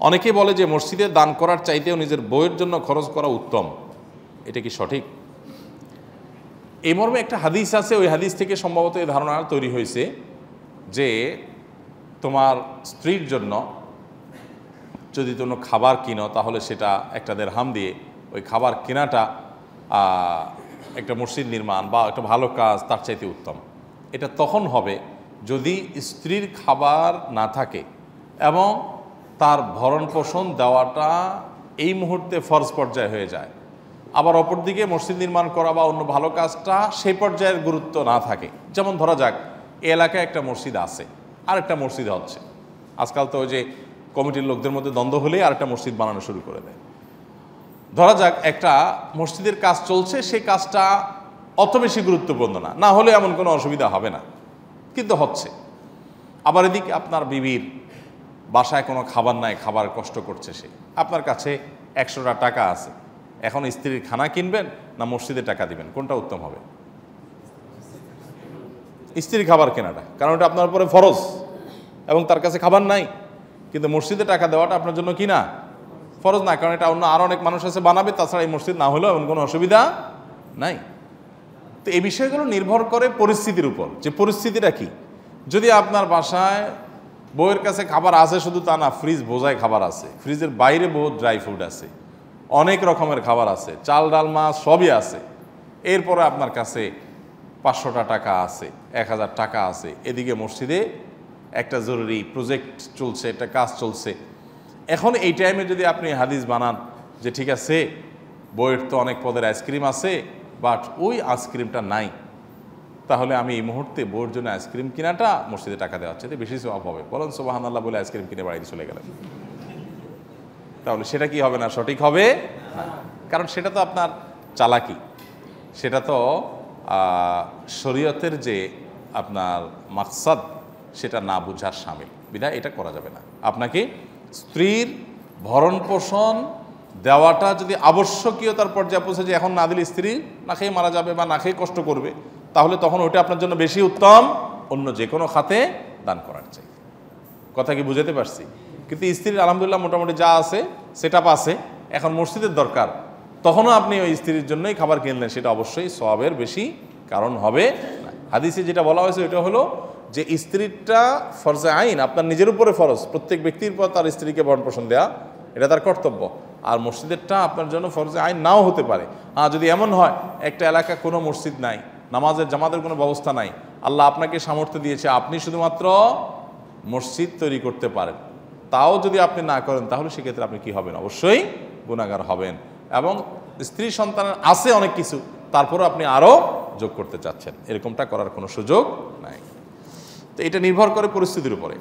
অনেকে বলে যে মসজিদে দান করার চাইতেও নিজের বইয়ের জন্য খরচ করা উত্তম। এটা কি সঠিক? এই মর্মে একটা হাদিস আছে, ওই হাদিস থেকে সম্ভবত এই ধারণা তৈরি হয়েছে যে তোমার স্ত্রীর জন্য যদি কোনো খাবার কিনো, তাহলে সেটা একটা দেড়হাম দিয়ে ওই খাবার কেনাটা একটা মসজিদ নির্মাণ বা একটা ভালো কাজ তার চাইতে উত্তম। এটা তখন হবে যদি স্ত্রীর খাবার না থাকে এবং তার ভরণ পোষণ দেওয়াটা এই মুহূর্তে ফরজ পর্যায়ে হয়ে যায়। আবার অপরদিকে মসজিদ নির্মাণ করা বা অন্য ভালো কাজটা সেই পর্যায়ের গুরুত্ব না থাকে। যেমন ধরা যাক এলাকায় একটা মসজিদ আছে আর একটা মসজিদ হচ্ছে। আজকাল তো ওই যে কমিটির লোকদের মধ্যে দ্বন্দ্ব হলেই আর একটা মসজিদ বানানো শুরু করে দেয়। ধরা যাক, একটা মসজিদের কাজ চলছে, সেই কাজটা অত বেশি গুরুত্বপূর্ণ না। না হলে এমন কোনো অসুবিধা হবে না। কিন্তু হচ্ছে। আবার এদিকে আপনার বিবির বাসায় কোনো খাবার নাই, খাবার কষ্ট করছে সে। আপনার কাছে একশোটা টাকা আছে। এখন স্ত্রীর খানা কিনবেন না মসজিদে টাকা দিবেন? কোনটা উত্তম হবে? স্ত্রীর খাবার কেনাটা, কারণ এটা আপনার উপরে ফরজ এবং তার কাছে খাবার নাই। কিন্তু মসজিদে টাকা দেওয়াটা আপনার জন্য কি না? ফরজ না, কারণ এটা অন্য আরও অনেক মানুষ আছে বানাবে, তাছাড়া এই মসজিদ না হলেও এমন কোনো অসুবিধা নাই। তো এই বিষয়গুলো নির্ভর করে পরিস্থিতির উপর। যে পরিস্থিতিটা কি? যদি আপনার বাসায় বউয়ের কাছে খাবার আছে, শুধু তা না ফ্রিজ বোঝায় খাবার আছে। ফ্রিজের বাইরে বহু ড্রাই ফ্রুট আছে। অনেক রকমের খাবার আছে। চাল, ডাল, মাছ সবই আছে। এরপরে আপনার কাছে পাঁচশোটা টাকা আছে, এক হাজার টাকা আছে। এদিকে মসজিদে একটা জরুরি প্রজেক্ট চলছে, একটা কাজ চলছে। এখন এই টাইমে যদি আপনি হাদিস বানান যে, ঠিক আছে বইয়ের তো অনেক পদের আইসক্রিম আছে বাট ওই আইসক্রিমটা নাই। তাহলে আমি এই মুহূর্তে বইয়ের জন্য আইসক্রিম কিনাটা মসজিদে টাকা দেওয়ার চাইতে বেশি সব হবে। বলেন সোবাহান আল্লাহ বলে আইসক্রিম কিনে বাড়িতে চলে গেলেন। তাহলে সেটা কি হবে না, সঠিক হবে? কারণ সেটা তো আপনার চালাকি। সেটা তো শরীয়তের যে আপনার মাকসাদ, সেটা না বুঝার সামিল। বিধায় এটা করা যাবে না। আপনাকে স্ত্রীর ভরণ পোষণ দেওয়াটা যদি আবশ্যকীয়তার পর্যায়ে পৌঁছে যে এখন না দিলে স্ত্রী না খেয়ে মারা যাবে বা না খেয়ে কষ্ট করবে তাহলে তখন ওটা আপনার জন্য বেশি উত্তম, অন্য যে কোনো খাতে দান করার চাই। কথা কি বুঝাতে পারছি? কিন্তু স্ত্রীর আলহামদুলিল্লাহ মোটামুটি যা আছে সেটা আছে, এখন মসজিদের দরকার। তখনও আপনি ওই স্ত্রীর জন্যই খাবার কিনলেন, সেটা অবশ্যই সবের বেশি কারণ হবে হাদিসে যেটা বলা হয়েছে এটা হলো যে স্ত্রীটা ফরজে আইন, আপনার নিজের উপরে ফরজ, প্রত্যেক ব্যক্তির পর তার স্ত্রীকে ভরণ পোষণ দেওয়া এটা তার কর্তব্য। আর মসজিদেরটা আপনার জন্য ফরজে আইন নাও হতে পারে। আর যদি এমন হয়, একটা এলাকা কোনো মসজিদ নাই নামাজের জামাতের কোনো ব্যবস্থা নাই। আল্লাহ আপনাকে সামর্থ্য দিয়েছে, আপনি শুধুমাত্র মসজিদ তৈরি করতে পারেন। তাও যদি আপনি না করেন, তাহলে সেক্ষেত্রে আপনি কি হবেন? অবশ্যই গুণাগার হবেন। এবং স্ত্রী সন্তানের আছে অনেক কিছু, তারপরও আপনি আরও যোগ করতে চাচ্ছেন। এরকমটা করার কোনো সুযোগ নাই। তো এটা নির্ভর করে পরিস্থিতির উপরে।